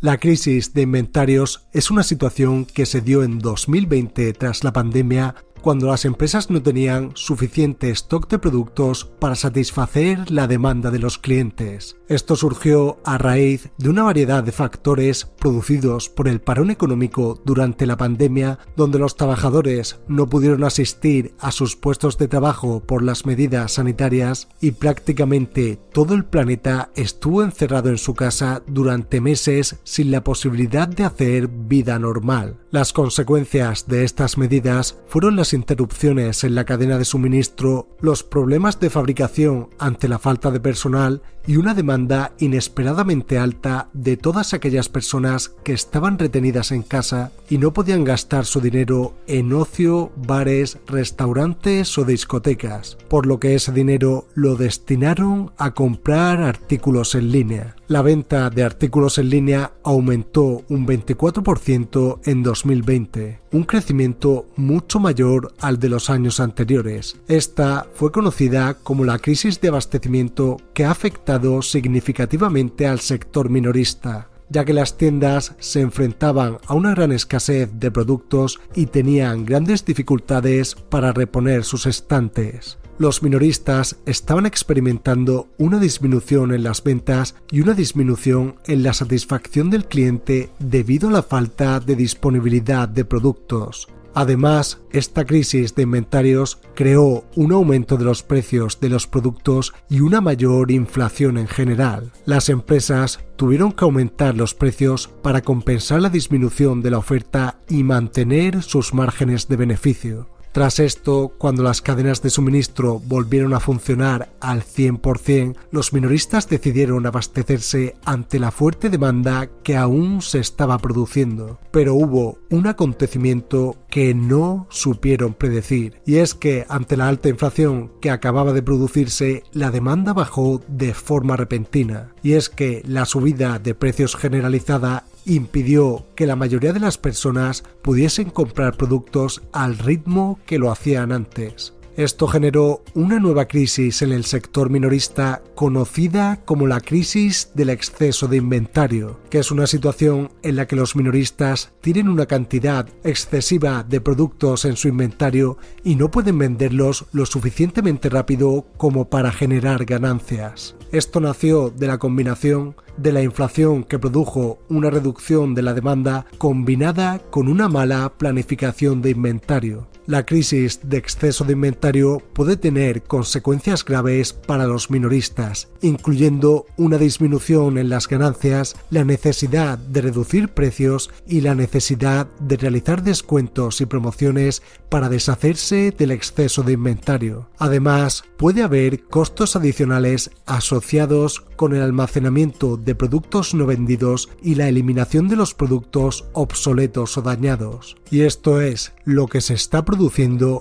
La crisis de inventarios es una situación que se dio en 2020 tras la pandemia cuando las empresas no tenían suficiente stock de productos para satisfacer la demanda de los clientes. Esto surgió a raíz de una variedad de factores producidos por el parón económico durante la pandemia, donde los trabajadores no pudieron asistir a sus puestos de trabajo por las medidas sanitarias y prácticamente todo el planeta estuvo encerrado en su casa durante meses sin la posibilidad de hacer vida normal. Las consecuencias de estas medidas fueron las interrupciones en la cadena de suministro, los problemas de fabricación ante la falta de personal y una demanda inesperadamente alta de todas aquellas personas que estaban retenidas en casa y no podían gastar su dinero en ocio, bares, restaurantes o discotecas, por lo que ese dinero lo destinaron a comprar artículos en línea. La venta de artículos en línea aumentó un 24% en 2020, un crecimiento mucho mayor al de los años anteriores. Esta fue conocida como la crisis de abastecimiento que ha afectado significativamente al sector minorista ya que las tiendas se enfrentaban a una gran escasez de productos y tenían grandes dificultades para reponer sus estantes los minoristas estaban experimentando una disminución en las ventas y una disminución en la satisfacción del cliente debido a la falta de disponibilidad de productos. Además, esta crisis de inventarios creó un aumento de los precios de los productos y una mayor inflación en general. Las empresas tuvieron que aumentar los precios para compensar la disminución de la oferta y mantener sus márgenes de beneficio. Tras esto, cuando las cadenas de suministro volvieron a funcionar al 100%, los minoristas decidieron abastecerse ante la fuerte demanda que aún se estaba produciendo. Pero hubo un acontecimiento que no supieron predecir, y es que ante la alta inflación que acababa de producirse, la demanda bajó de forma repentina, y es que la subida de precios generalizada impidió que la mayoría de las personas pudiesen comprar productos al ritmo que lo hacían antes. Esto generó una nueva crisis en el sector minorista conocida como la crisis del exceso de inventario, que es una situación en la que los minoristas tienen una cantidad excesiva de productos en su inventario y no pueden venderlos lo suficientemente rápido como para generar ganancias. Esto nació de la combinación de la inflación que produjo una reducción de la demanda combinada con una mala planificación de inventario. La crisis de exceso de inventario puede tener consecuencias graves para los minoristas, incluyendo una disminución en las ganancias, la necesidad de reducir precios y la necesidad de realizar descuentos y promociones para deshacerse del exceso de inventario. Además, puede haber costos adicionales asociados con el almacenamiento de productos no vendidos y la eliminación de los productos obsoletos o dañados. Y esto es lo que se está produciendo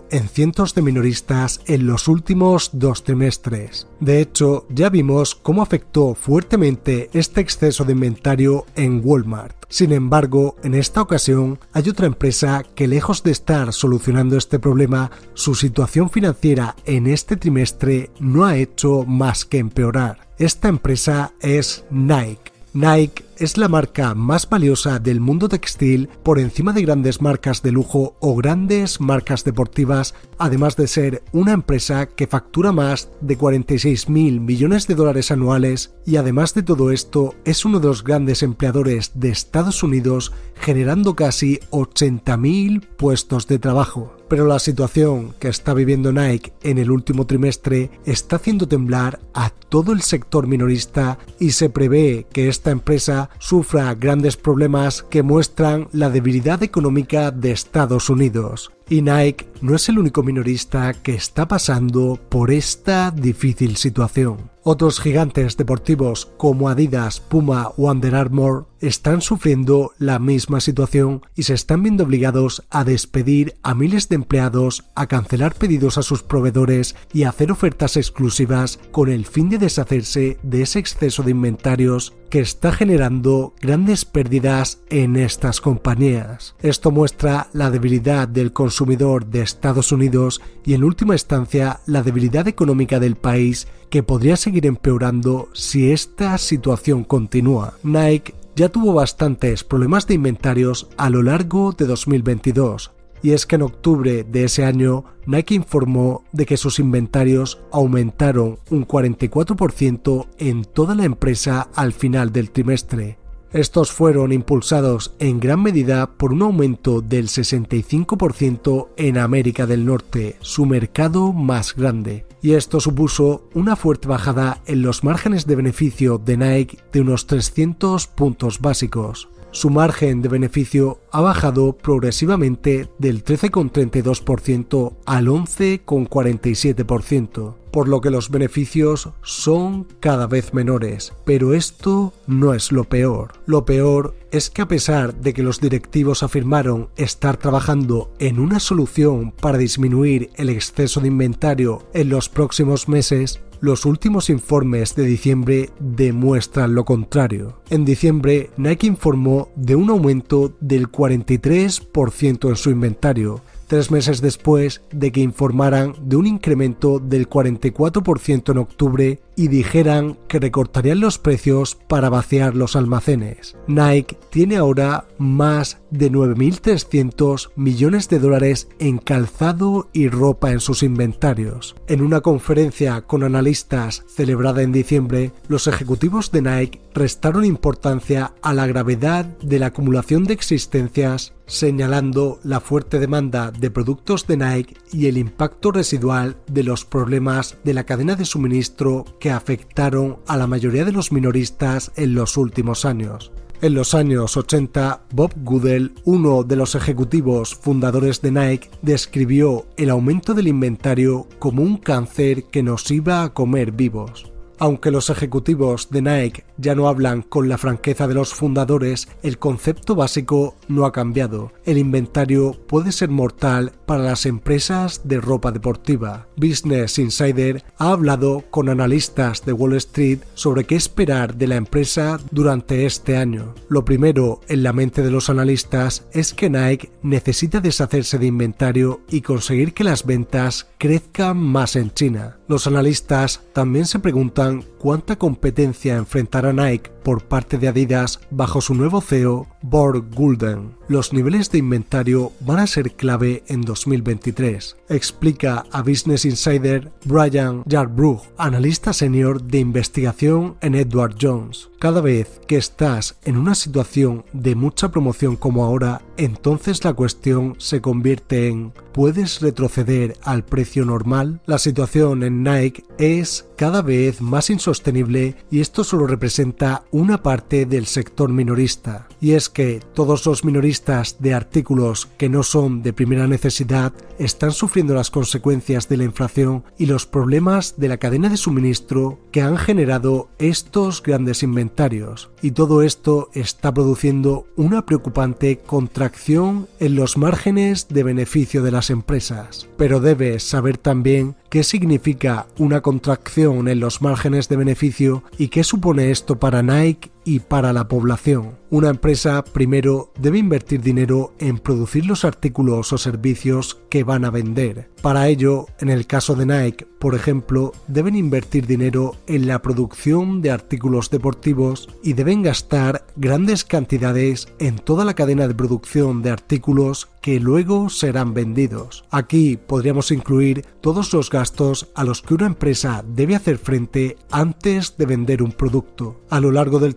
en cientos de minoristas en los últimos dos trimestres. De hecho, ya vimos cómo afectó fuertemente este exceso de inventario en Walmart. Sin embargo, en esta ocasión hay otra empresa que lejos de estar solucionando este problema, su situación financiera en este trimestre no ha hecho más que empeorar. Esta empresa es Nike. Nike es la marca más valiosa del mundo textil por encima de grandes marcas de lujo o grandes marcas deportivas, además de ser una empresa que factura más de 46 mil millones de dólares anuales y además de todo esto es uno de los grandes empleadores de Estados Unidos generando casi 80 mil puestos de trabajo. Pero la situación que está viviendo Nike en el último trimestre está haciendo temblar a todo el sector minorista y se prevé que esta empresa sufra grandes problemas que muestran la debilidad económica de Estados Unidos. Y Nike no es el único minorista que está pasando por esta difícil situación. Otros gigantes deportivos como Adidas, Puma o Under Armour están sufriendo la misma situación y se están viendo obligados a despedir a miles de empleados, a cancelar pedidos a sus proveedores y a hacer ofertas exclusivas con el fin de deshacerse de ese exceso de inventarios que está generando grandes pérdidas en estas compañías. Esto muestra la debilidad del consumidor de Estados Unidos y en última instancia la debilidad económica del país que podría seguir empeorando si esta situación continúa. Nike ya tuvo bastantes problemas de inventarios a lo largo de 2022, y es que en octubre de ese año Nike informó de que sus inventarios aumentaron un 44% en toda la empresa al final del trimestre. Estos fueron impulsados en gran medida por un aumento del 65% en América del Norte, su mercado más grande, y esto supuso una fuerte bajada en los márgenes de beneficio de Nike de unos 300 puntos básicos su margen de beneficio ha bajado progresivamente del 13,32% al 11,47%, por lo que los beneficios son cada vez menores. Pero esto no es lo peor. Lo peor es que a pesar de que los directivos afirmaron estar trabajando en una solución para disminuir el exceso de inventario en los próximos meses, los últimos informes de diciembre demuestran lo contrario. En diciembre, Nike informó de un aumento del 43% en su inventario, tres meses después de que informaran de un incremento del 44% en octubre y dijeran que recortarían los precios para vaciar los almacenes. Nike tiene ahora más de 9.300 millones de dólares en calzado y ropa en sus inventarios. En una conferencia con analistas celebrada en diciembre, los ejecutivos de Nike restaron importancia a la gravedad de la acumulación de existencias señalando la fuerte demanda de productos de Nike y el impacto residual de los problemas de la cadena de suministro que afectaron a la mayoría de los minoristas en los últimos años. En los años 80, Bob Goodell, uno de los ejecutivos fundadores de Nike, describió el aumento del inventario como un cáncer que nos iba a comer vivos. Aunque los ejecutivos de Nike ya no hablan con la franqueza de los fundadores, el concepto básico no ha cambiado. El inventario puede ser mortal para las empresas de ropa deportiva. Business Insider ha hablado con analistas de Wall Street sobre qué esperar de la empresa durante este año. Lo primero en la mente de los analistas es que Nike necesita deshacerse de inventario y conseguir que las ventas crezcan más en China. Los analistas también se preguntan cuánta competencia enfrentará Nike por parte de Adidas bajo su nuevo CEO, Borg Gulden. Los niveles de inventario van a ser clave en 2023, explica a Business Insider Brian Yarbrough, analista senior de investigación en Edward Jones. Cada vez que estás en una situación de mucha promoción como ahora, entonces la cuestión se convierte en ¿puedes retroceder al precio normal? La situación en Nike es cada vez más insostenible y esto solo representa una parte del sector minorista, y es que todos los minoristas de artículos que no son de primera necesidad están sufriendo las consecuencias de la inflación y los problemas de la cadena de suministro que han generado estos grandes inventarios, y todo esto está produciendo una preocupante contracción en los márgenes de beneficio de las empresas. Pero debes saber también qué significa una contracción en los márgenes de beneficio y qué supone esto para Nike y para la población. Una empresa primero debe invertir dinero en producir los artículos o servicios que van a vender. Para ello, en el caso de Nike, por ejemplo, deben invertir dinero en la producción de artículos deportivos y deben gastar grandes cantidades en toda la cadena de producción de artículos que luego serán vendidos. Aquí podríamos incluir todos los gastos a los que una empresa debe hacer frente antes de vender un producto. A lo largo del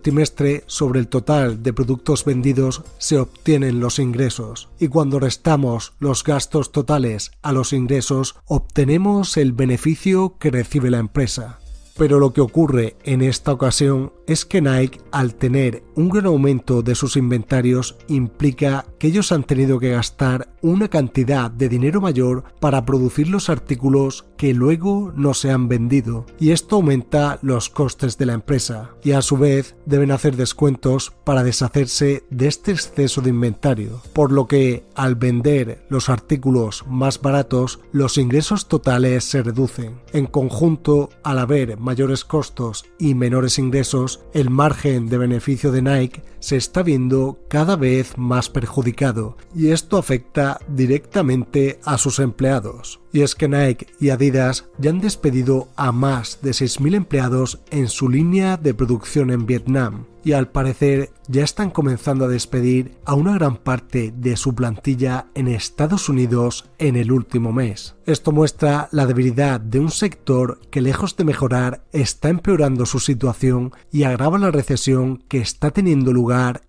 sobre el total de productos vendidos se obtienen los ingresos y cuando restamos los gastos totales a los ingresos obtenemos el beneficio que recibe la empresa. Pero lo que ocurre en esta ocasión es que Nike, al tener un gran aumento de sus inventarios, implica que ellos han tenido que gastar una cantidad de dinero mayor para producir los artículos que luego no se han vendido, y esto aumenta los costes de la empresa, y a su vez deben hacer descuentos para deshacerse de este exceso de inventario, por lo que al vender los artículos más baratos, los ingresos totales se reducen. En conjunto, al haber mayores costos y menores ingresos, el margen de beneficio de Nike se está viendo cada vez más perjudicado y esto afecta directamente a sus empleados. Y es que Nike y Adidas ya han despedido a más de 6.000 empleados en su línea de producción en Vietnam y al parecer ya están comenzando a despedir a una gran parte de su plantilla en Estados Unidos en el último mes. Esto muestra la debilidad de un sector que lejos de mejorar está empeorando su situación y agrava la recesión que está teniendo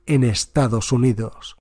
en Estados Unidos.